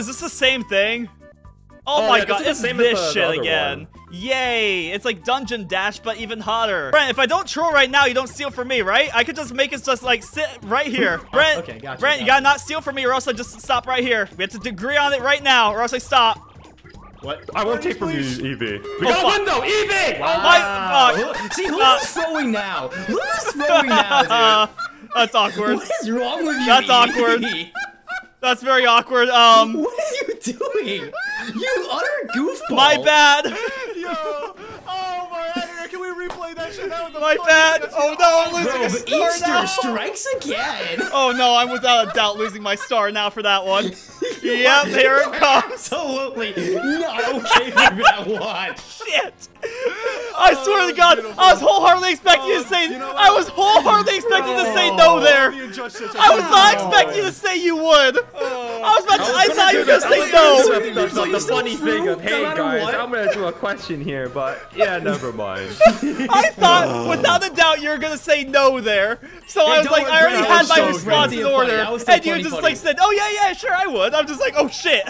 is this the same thing? Oh, Oh, my yeah, god, this is it's the same this the- the shit other again. Yay! It's like Dungeon Dash, but even hotter. Brent, if I don't troll right now, you don't steal from me, right? I could just make it just like sit right here. Brent, okay, gotcha, Brent, you gotta not steal from me, or else I just stop right here. We have to agree on it right now, or else I stop. What? I won't take from you, Please. Eevee. We Oh, got fuck. a win though, Eevee! Oh my Wow. fuck! See, who's Uh, throwing now? Who's throwing now, dude? Uh, that's awkward. What is wrong with you? That's awkward. That's very awkward. Um, What are you doing? You utter goofball. my bad. Yo! Oh my god, can we replay that shit? That was My bad. Oh no, I'm losing Bro, a but star Easter now. strikes again. Oh no, I'm without a doubt losing my star now for that one. yep, here it comes. Absolutely not okay for that one. Shit. I swear to God, I was wholeheartedly expecting you to say. you know? I was wholeheartedly expecting to say no there. You judged such a I was not Oh. expecting you to say you would. I was about to. I thought you were gonna say no. the, the, the, Please don't funny thing of, hey no guys, what." I'm gonna do a question here, but yeah, never mind. I thought, without a doubt, you were gonna say no there. So I was like, I already had my response in order, That was so and you just like said, "Oh yeah, yeah, sure, I would." I'm just like, "Oh shit."